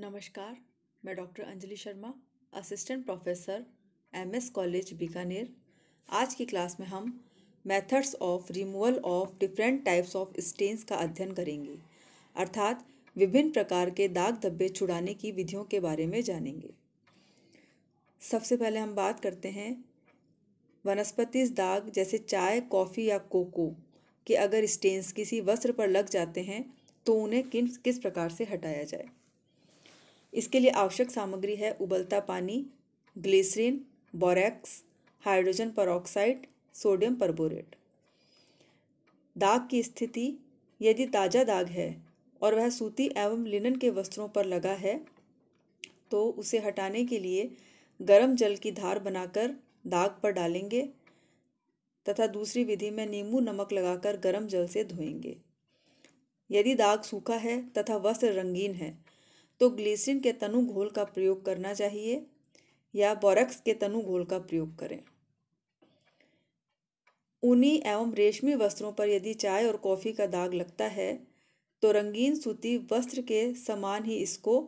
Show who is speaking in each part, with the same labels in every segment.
Speaker 1: नमस्कार, मैं doctor Anjali Sharma, assistant professor MS college Bikaner. आज की क्लास में हम methods of removal of different types of stains का अध्ययन करेंगे, अर्थात विभिन्न प्रकार के दाग धब्बे छुड़ाने की विधियों के बारे में जानेंगे। सबसे पहले हम बात करते हैं, वनस्पति दाग जैसे चाय, कॉफ़ी या कोको के अगर स्टेन्स किसी वस्त्र पर लग जाते हैं तो उन्हें किन, किस प्रकार से हटाया जाए? इसके लिए आवश्यक सामग्री है उबलता पानी, glycerine, borax, hydrogen peroxide, sodium perborate. दाग की स्थिति, यदि ताज़ा दाग है और वह सूती एवं लिनन के वस्त्रों पर लगा है तो उसे हटाने के लिए गर्म जल की धार बनाकर दाग पर डालेंगे तथा दूसरी विधि में नींबू, नमक लगाकर गर्म जल से धोएँगे। यदि दाग सूखा है तथा वस्त्र रंगीन है तो ग्लीसरीन के तनु घोल का प्रयोग करना चाहिए या बोरक्स के तनु घोल का प्रयोग करें। ऊनी एवं रेशमी वस्त्रों पर यदि चाय और कॉफ़ी का दाग लगता है तो रंगीन सूती वस्त्र के समान ही इसको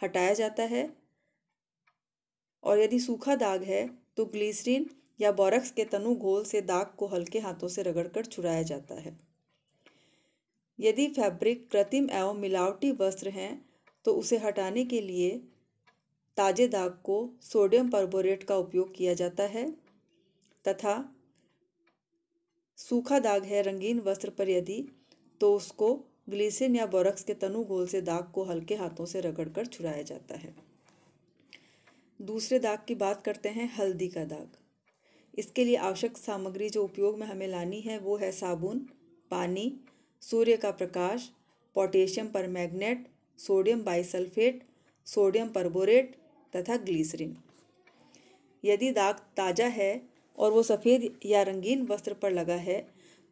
Speaker 1: हटाया जाता है। और यदि सूखा दाग है तो ग्लीसरीन या बोरक्स के तनु घोल से दाग को हल्के हाथों से रगड़कर छुड़ाया जाता है। यदि फैब्रिक कृत्रिम एवं मिलावटी वस्त्र हैं तो उसे हटाने के लिए ताजे दाग को सोडियम परबोरेट का उपयोग किया जाता है तथा सूखा दाग है रंगीन वस्त्र पर यदि तो उसको ग्लीसिन या बोरक्स के तनु गोल से दाग को हल्के हाथों से रगड़कर छुड़ाया जाता है। दूसरे दाग की बात करते हैं, हल्दी का दाग। इसके लिए आवश्यक सामग्री जो उपयोग में हमें लानी है, वो है साबुन, पानी, सूर्य का प्रकाश, potassium permanganate sodium bisulphate, sodium perborate तथा ग्लीसरीन। यदि दाग ताज़ा है और वो सफ़ेद या रंगीन वस्त्र पर लगा है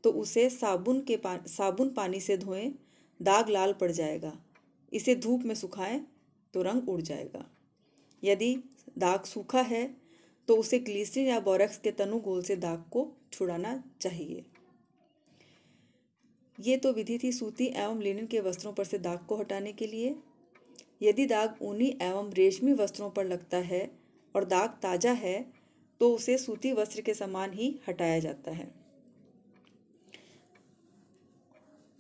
Speaker 1: तो उसे साबुन के पा, साबुन पानी से धोएँ, दाग लाल पड़ जाएगा। इसे धूप में सुखाएँ तो रंग उड़ जाएगा। यदि दाग सूखा है तो उसे ग्लीसरीन या बोरक्स के तनु गोल से दाग को छुड़ाना चाहिए। ये तो विधि थी सूती एवं लिनन के वस्त्रों पर से दाग को हटाने के लिए। यदि दाग ऊनी एवं रेशमी वस्त्रों पर लगता है और दाग ताज़ा है तो उसे सूती वस्त्र के समान ही हटाया जाता है।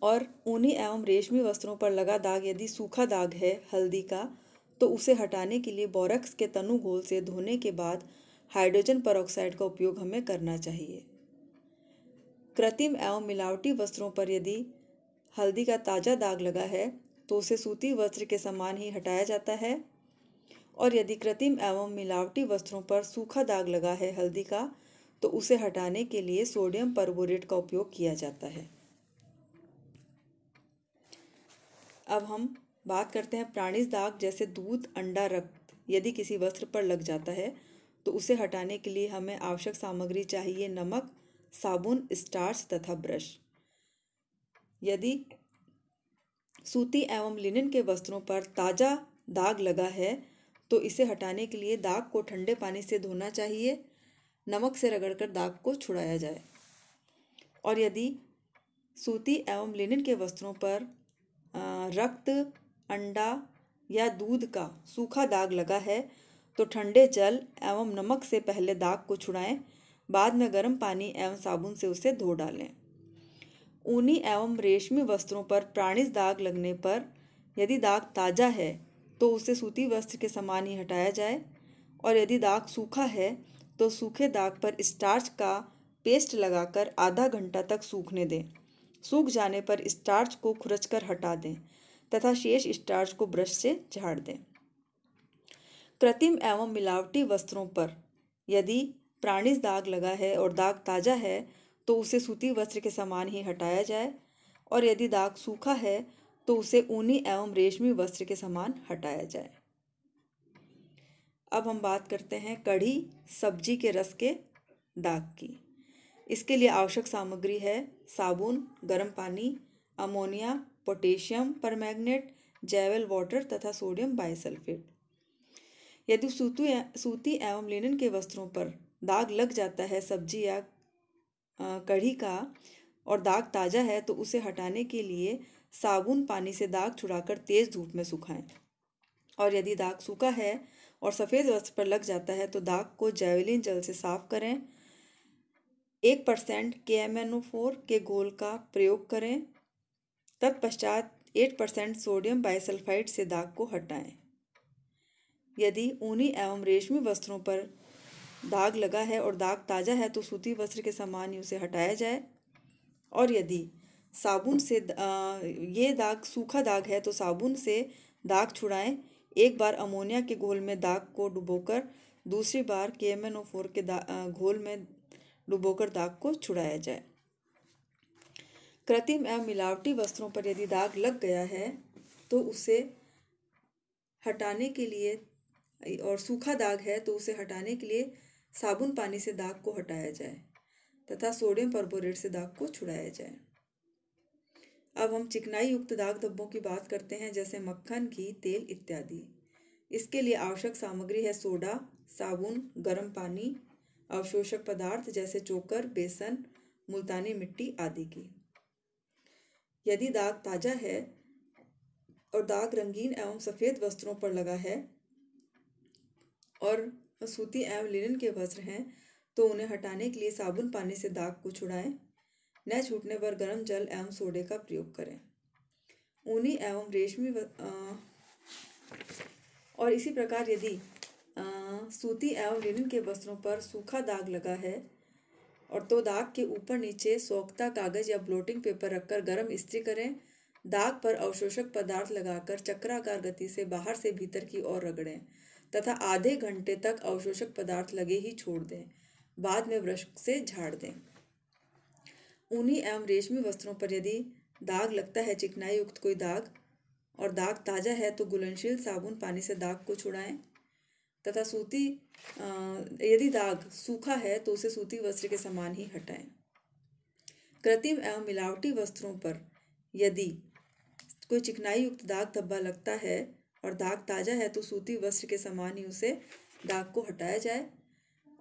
Speaker 1: और ऊनी एवं रेशमी वस्त्रों पर लगा दाग यदि सूखा दाग है हल्दी का तो उसे हटाने के लिए बोरक्स के तनु घोल से धोने के बाद हाइड्रोजन परऑक्साइड का उपयोग हमें करना चाहिए। कृत्रिम एवं मिलावटी वस्त्रों पर यदि हल्दी का ताज़ा दाग लगा है तो उसे सूती वस्त्र के समान ही हटाया जाता है। और यदि कृत्रिम एवं मिलावटी वस्त्रों पर सूखा दाग लगा है हल्दी का तो उसे हटाने के लिए सोडियम परबोरेट का उपयोग किया जाता है। अब हम बात करते हैं प्राणिज दाग जैसे दूध, अंडा, रक्त। यदि किसी वस्त्र पर लग जाता है तो उसे हटाने के लिए हमें आवश्यक सामग्री चाहिए नमक साबुन, स्टार्च तथा ब्रश। यदि सूती एवं लिनन के वस्त्रों पर ताज़ा दाग लगा है तो इसे हटाने के लिए दाग को ठंडे पानी से धोना चाहिए, नमक से रगड़कर दाग को छुड़ाया जाए। और यदि सूती एवं लिनन के वस्त्रों पर रक्त, अंडा या दूध का सूखा दाग लगा है तो ठंडे जल एवं नमक से पहले दाग को छुड़ाएँ बाद में गर्म पानी एवं साबुन से उसे धो डालें। ऊनी एवं रेशमी वस्त्रों पर प्राणिज दाग लगने पर यदि दाग ताज़ा है तो उसे सूती वस्त्र के समान ही हटाया जाए, और यदि दाग सूखा है तो सूखे दाग पर स्टार्च का पेस्ट लगाकर आधा घंटा तक सूखने दें। सूख जाने पर स्टार्च को खुरचकर हटा दें, तथा शेष स्टार्च को ब्रश से झाड़ दें। कृत्रिम एवं मिलावटी वस्त्रों पर यदि प्राणिज दाग लगा है और दाग ताज़ा है तो उसे सूती वस्त्र के समान ही हटाया जाए। और यदि दाग सूखा है तो उसे ऊनी एवं रेशमी वस्त्र के समान हटाया जाए। अब हम बात करते हैं कढ़ी, सब्ज़ी के रस के दाग की। इसके लिए आवश्यक सामग्री है साबुन, गर्म पानी, ammonia, potassium permanganate, javelle water तथा सोडियम बाइसल्फेट यदि सूती सूती एवं लिनन के वस्त्रों पर दाग लग जाता है सब्ज़ी या कढ़ी का और दाग ताज़ा है तो उसे हटाने के लिए साबुन पानी से दाग छुड़ाकर तेज़ धूप में सुखाएँ। और यदि दाग सूखा है और सफ़ेद वस्त्र पर लग जाता है तो दाग को जैवलिन जल से साफ़ करें। एक परसेंट के एम एन ओ फोर के घोल का प्रयोग करें। तत्पश्चात एट परसेंट सोडियम बाइसल्फाइड से दाग को हटाएँ। यदि ऊनी एवं रेशमी वस्त्रों पर दाग लगा है और दाग ताज़ा है तो सूती वस्त्र के समान ही उसे हटाया जाए। और यदि साबुन से ये दाग सूखा दाग है तो साबुन से दाग छुड़ाएँ। एक बार अमोनिया के घोल में दाग को डुबोकर, दूसरी बार के एम एन ओ फोर के घोल में डुबोकर दाग को छुड़ाया जाए। कृत्रिम एवं मिलावटी वस्त्रों पर यदि दाग लग गया है तो उसे हटाने के लिए, और सूखा दाग है तो उसे हटाने के लिए साबुन पानी से दाग को हटाया जाए तथा सोडियम परबोरेट से दाग को छुड़ाया जाए। अब हम चिकनाई युक्त दाग धब्बों की बात करते हैं, जैसे मक्खन, घी, तेल इत्यादि। इसके लिए आवश्यक सामग्री है सोडा, साबुन, गर्म पानी, अवशोषक पदार्थ जैसे चोकर, बेसन, मुल्तानी मिट्टी आदि की। यदि दाग ताज़ा है और दाग रंगीन एवं सफ़ेद वस्त्रों पर लगा है और सूती एवं लिनन के वस्त्र हैं तो उन्हें हटाने के लिए साबुन पानी से दाग को छुड़ाएँ, न छूटने पर गर्म जल एवं सोडे का प्रयोग करें। ऊनी एवं रेशमी और इसी प्रकार यदि सूती एवं लिनन के वस्त्रों पर सूखा दाग लगा है, और तो दाग के ऊपर नीचे सोखता कागज़ या ब्लोटिंग पेपर रखकर गर्म इस्त्री करें, दाग पर अवशोषक पदार्थ लगाकर चक्राकार गति से बाहर से भीतर की ओर रगड़ें। तथा आधे घंटे तक अवशोषक पदार्थ लगे ही छोड़ दें। बाद में ब्रश से झाड़ दें। ऊनी एवं रेशमी वस्त्रों पर यदि दाग लगता है चिकनाई युक्त कोई दाग, और दाग ताज़ा है तो गुलनशील साबुन पानी से दाग को छुड़ाएँ। तथा सूती यदि दाग सूखा है तो उसे सूती वस्त्र के समान ही हटाएँ। कृत्रिम एवं मिलावटी वस्त्रों पर यदि कोई चिकनाई युक्त दाग धब्बा लगता है और दाग ताज़ा है तो सूती वस्त्र के समान ही उसे दाग को हटाया जाए।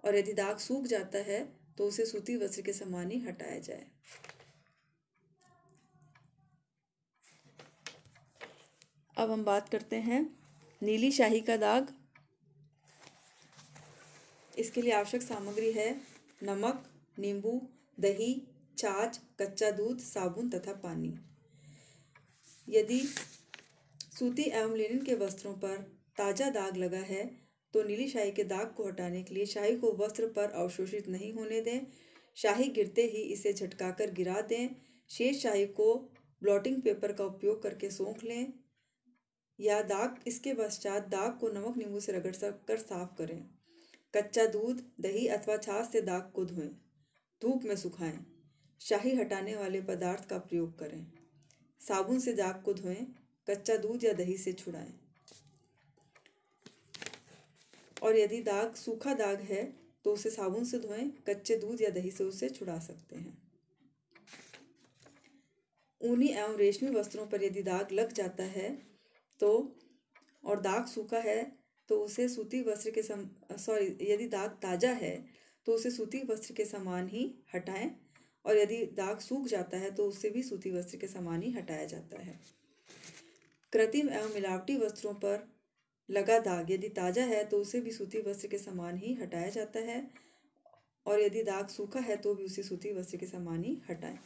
Speaker 1: और यदि दाग सूख जाता है तो उसे सूती वस्त्र के समान ही हटाया जाए। अब हम बात करते हैं नीली शाही का दाग। इसके लिए आवश्यक सामग्री है नमक, नींबू, दही छाछ कच्चा दूध, साबुन तथा पानी। यदि सूती एवं लिनन के वस्त्रों पर ताज़ा दाग लगा है तो नीली शाही के दाग को हटाने के लिए शाही को वस्त्र पर अवशोषित नहीं होने दें। शाही गिरते ही इसे झटकाकर गिरा दें। शेष शाही को ब्लॉटिंग पेपर का उपयोग करके सोख लें या दाग, इसके पश्चात दाग को नमक नींबू से रगड़ सक कर साफ़ करें। कच्चा दूध, दही अथवा छाछ से दाग को धोएँ। धूप में सुखाएँ। शाही हटाने वाले पदार्थ का प्रयोग करें। साबुन से दाग को धोएँ। कच्चा दूध या दही से छुड़ाएँ। और यदि दाग, सूखा दाग है तो उसे साबुन से धोएँ, कच्चे दूध या दही से उसे छुड़ा सकते हैं। ऊनी एवं रेशमी वस्त्रों पर यदि दाग लग जाता है तो और दाग सूखा है तो उसे सूती वस्त्र के सम, सॉरी, यदि दाग ताज़ा है तो उसे सूती वस्त्र के समान ही हटाएँ, और यदि दाग सूख जाता है तो उसे भी सूती वस्त्र के समान ही हटाया जाता है। कृत्रिम एवं मिलावटी वस्त्रों पर लगा दाग। यदि ताज़ा है तो उसे भी सूती वस्त्र के समान ही हटाया जाता है, और यदि दाग सूखा है तो भी उसे सूती वस्त्र के समान ही हटाएँ।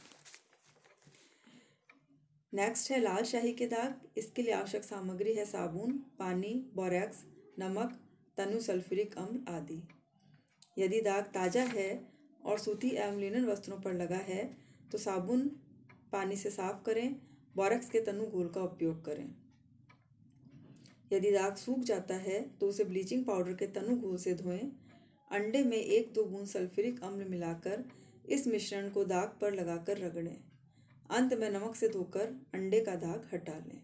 Speaker 1: नेक्स्ट है, लाल शाही के दाग। इसके लिए आवश्यक सामग्री है साबुन, पानी, बोरेक्स, नमक, तनु, सल्फ्यूरिक अम्ल आदि। यदि दाग ताज़ा है और सूती एवं लिनन वस्त्रों पर लगा है तो साबुन पानी से साफ़ करें। बोरक्स के तनु घोल का उपयोग करें। यदि दाग सूख जाता है तो उसे ब्लीचिंग पाउडर के तनु घोल से धोएँ। अंडे में एक दो बूंद सल्फ्यूरिक अम्ल मिलाकर इस मिश्रण को दाग पर लगाकर रगड़ें। अंत में नमक से धोकर अंडे का दाग हटा लें।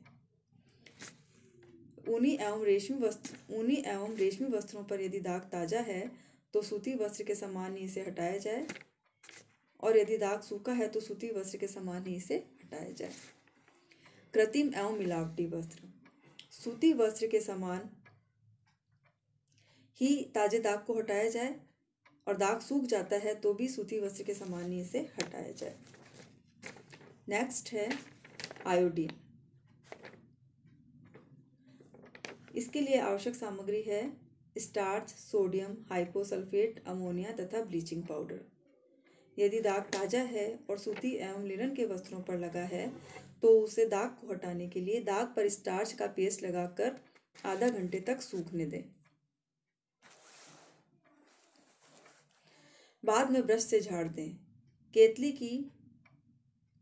Speaker 1: ऊनी एवं रेशमी वस्त्र ऊनी एवं रेशमी वस्त्रों पर यदि दाग ताज़ा है तो सूती वस्त्र के समान ही इसे हटाया जाए। और यदि दाग सूखा है तो सूती वस्त्र के समान ही इसे हटाया जाए। कृत्रिम एवं मिलावटी वस्त्र। सूती वस्त्र के समान ही ताजे दाग को हटाया जाए और दाग सूख जाता है तो भी सूती वस्त्र के समान ही इसे हटाया जाए। नेक्स्ट है आयोडीन इसके लिए आवश्यक सामग्री है स्टार्च सोडियम हाइपोसल्फेट अमोनिया तथा ब्लीचिंग पाउडर यदि दाग ताज़ा है और सूती एवं लिनन के वस्त्रों पर लगा है तो उसे दाग को हटाने के लिए दाग पर स्टार्च का पेस्ट लगाकर आधा घंटे तक सूखने दें। बाद में ब्रश से झाड़ दें। केतली की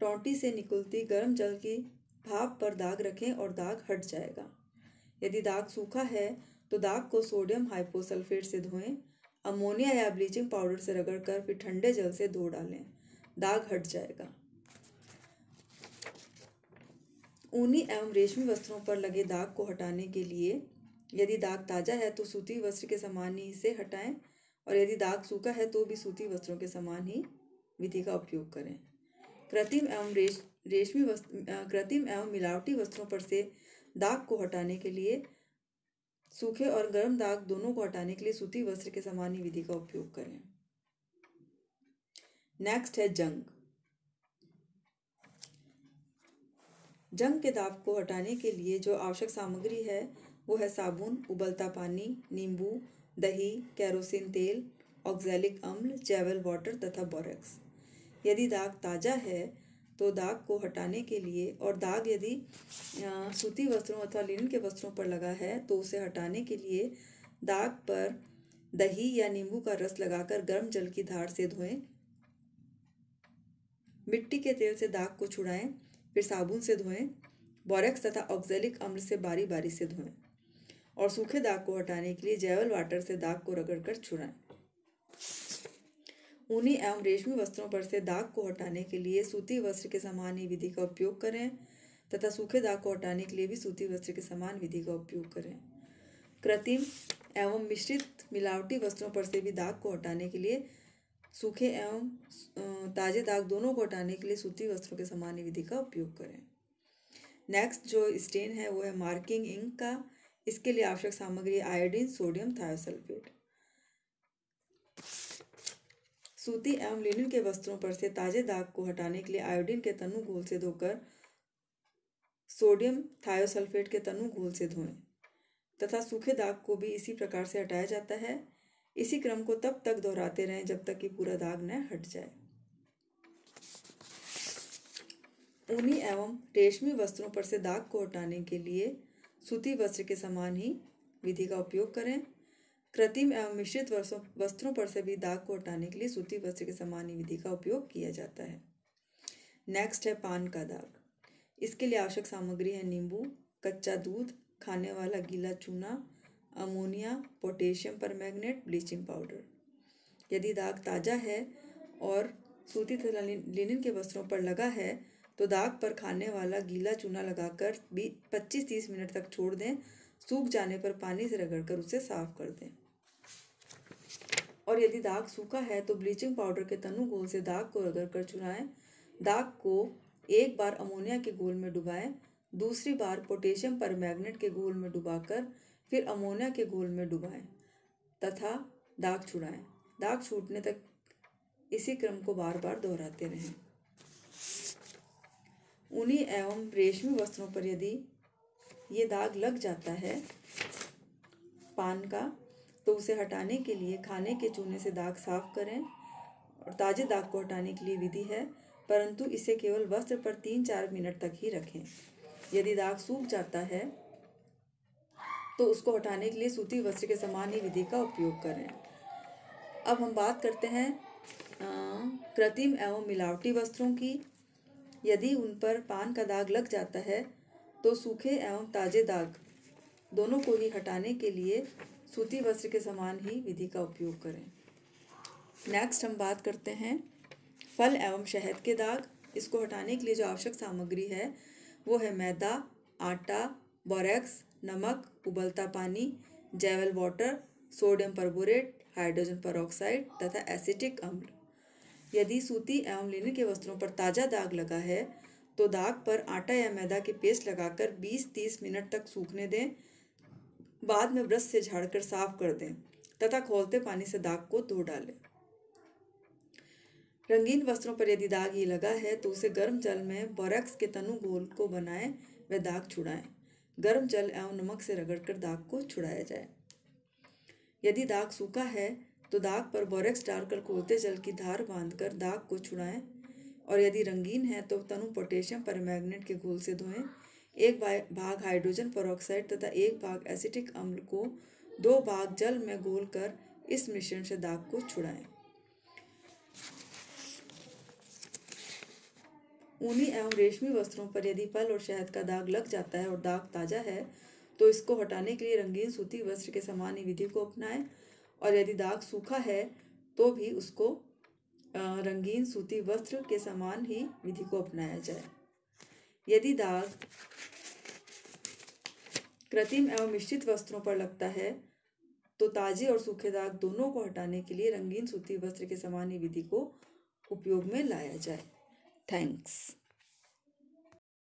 Speaker 1: टोंटी से निकलती गर्म जल की भाप पर दाग रखें और दाग हट जाएगा। यदि दाग सूखा है तो दाग को सोडियम हाइपोसल्फेट से धोएँ। अमोनिया या ब्लीचिंग पाउडर से रगड़कर फिर ठंडे जल से धो डालें। दाग हट जाएगा। ऊनी एवं रेशमी वस्त्रों पर लगे दाग को हटाने के लिए यदि दाग ताज़ा है तो सूती वस्त्र के समान ही इसे हटाएँ और यदि दाग सूखा है तो भी सूती वस्त्रों के समान ही विधि का उपयोग करें। कृत्रिम एवं रेश, रेशमी वस्त्र कृत्रिम एवं मिलावटी वस्त्रों पर से दाग को हटाने के लिए सूखे और गर्म दाग दोनों को हटाने के लिए सूती वस्त्र के समान ही विधि का उपयोग करें। नेक्स्ट है जंग। जंग के दाग को हटाने के लिए जो आवश्यक सामग्री है, वो है साबुन, उबलता पानी, नींबू, दही, कैरोसिन तेल ऑक्जेलिक अम्ल, जैवल वाटर तथा बोरेक्स यदि दाग ताज़ा है तो दाग को हटाने के लिए और दाग यदि सूती वस्त्रों अथवा लिनन के वस्त्रों पर लगा है तो उसे हटाने के लिए दाग पर दही या नींबू का रस लगाकर गर्म जल की धार से धोएँ। मिट्टी के तेल से दाग को छुड़ाएँ। फिर साबुन से धोएँ, बोरेक्स तथा ऑक्जेलिक अम्ल से बारी बारी से धोएँ और सूखे दाग को हटाने के लिए जैवल वाटर से दाग को रगड़कर छुड़ाएँ। ऊनी एवं रेशमी वस्त्रों पर से दाग को हटाने के लिए सूती वस्त्र के समान ही विधि का उपयोग करें तथा सूखे दाग को हटाने के लिए भी सूती वस्त्र के समान विधि का उपयोग करें। कृत्रिम एवं मिश्रित मिलावटी वस्त्रों पर से भी दाग को हटाने के लिए सूखे एवं ताज़े दाग दोनों को हटाने के लिए सूती वस्त्रों के सामान्य विधि का उपयोग करें। नेक्स्ट जो स्टेन है, वो है मार्किंग इंक का। इसके लिए आवश्यक सामग्री आयोडीन सोडियम थायोसल्फेट सूती एवं लिनन के वस्त्रों पर से ताजे दाग को हटाने के लिए आयोडीन के तनु घोल से धोकर सोडियम थायोसल्फेट के तनु घोल से धोएँ। तथा सूखे दाग को भी इसी प्रकार से हटाया जाता है। इसी क्रम को तब तक दोहराते रहें जब तक कि पूरा दाग न हट जाए। ऊनी एवं रेशमी वस्त्रों पर से दाग को हटाने के लिए सूती वस्त्र के समान ही विधि का उपयोग करें। कृत्रिम एवं मिश्रित वस्त्रों पर से भी दाग को हटाने के लिए सूती वस्त्र के समान ही विधि का उपयोग किया जाता है। नेक्स्ट है पान का दाग। इसके लिए आवश्यक सामग्री है नींबू, कच्चा दूध, खाने वाला गीला चूना ammonia, potassium permanganate bleaching powder. यदि दाग ताज़ा है और सूती तथा लिनन के वस्त्रों पर लगा है तो दाग पर खाने वाला गीला चूना लगाकर भी पच्चीस तीस मिनट तक छोड़ दें। सूख जाने पर पानी से रगड़कर उसे साफ़ कर दें। और यदि दाग सूखा है तो ब्लीचिंग पाउडर के तनु गोल से दाग को रगड़ कर चुराएँ। दाग को एक बार अमोनिया के गोल में डुबाएँ, दूसरी बार पोटेशियम पर के गोल में डुबाकर फिर अमोनिया के गोल में डुबाएँ तथा दाग छुड़ाएँ। दाग छूटने तक इसी क्रम को बार बार दोहराते रहें। ऊनी एवं रेशमी वस्त्रों पर यदि ये दाग लग जाता है पान का तो उसे हटाने के लिए खाने के चूने से दाग साफ़ करें और ताज़े दाग को हटाने के लिए विधि है, परंतु इसे केवल वस्त्र पर तीन चार मिनट तक ही रखें। यदि दाग सूख जाता है तो उसको हटाने के लिए सूती वस्त्र के समान ही विधि का उपयोग करें। अब हम बात करते हैं कृत्रिम एवं मिलावटी वस्त्रों की। यदि उन पर पान का दाग लग जाता है तो सूखे एवं ताज़े दाग दोनों को ही हटाने के लिए सूती वस्त्र के समान ही विधि का उपयोग करें। नेक्स्ट हम बात करते हैं, फल एवं शहद के दाग। इसको हटाने के लिए जो आवश्यक सामग्री है, वो है मैदा, आटा बोरेक्स, नमक, उबलता पानी, javelle water, sodium perborate hydrogen peroxide तथा एसिटिक अम्ल। यदि सूती एवं लिनन के वस्त्रों पर ताज़ा दाग लगा है तो दाग पर आटा या मैदा के पेस्ट लगाकर 20-30 मिनट तक सूखने दें। बाद में ब्रश से झाड़कर साफ़ कर दें तथा खोलते पानी से दाग को धो डालें। रंगीन वस्त्रों पर यदि दाग ही लगा है तो उसे गर्म जल में बोरेक्स के तनु घोल को बनाएँ व दाग छुड़ाएँ। गर्म जल एवं नमक से रगड़कर दाग को छुड़ाया जाए। यदि दाग सूखा है तो दाग पर बोरेक्स डालकर खोलते जल की धार बांधकर दाग को छुड़ाएँ और यदि रंगीन है तो तनु पोटेशियम परमैग्नेट के घोल से धोएँ। एक भाग हाइड्रोजन परऑक्साइड तथा एक भाग एसिटिक अम्ल को दो भाग जल में घोलकर इस मिश्रण से दाग को छुड़ाएँ। ऊनी एवं रेशमी वस्त्रों पर यदि पल और शहद का दाग लग जाता है और दाग ताज़ा है तो इसको हटाने के लिए रंगीन सूती वस्त्र के समान ही विधि को अपनाएँ। और यदि दाग सूखा है तो भी उसको रंगीन सूती वस्त्र के समान ही विधि को अपनाया जाए। यदि दाग कृत्रिम एवं मिश्रित वस्त्रों पर लगता है तो ताजे और सूखे दाग दोनों को हटाने के लिए रंगीन सूती वस्त्र के समान ही विधि को उपयोग में लाया जाए। Thanks.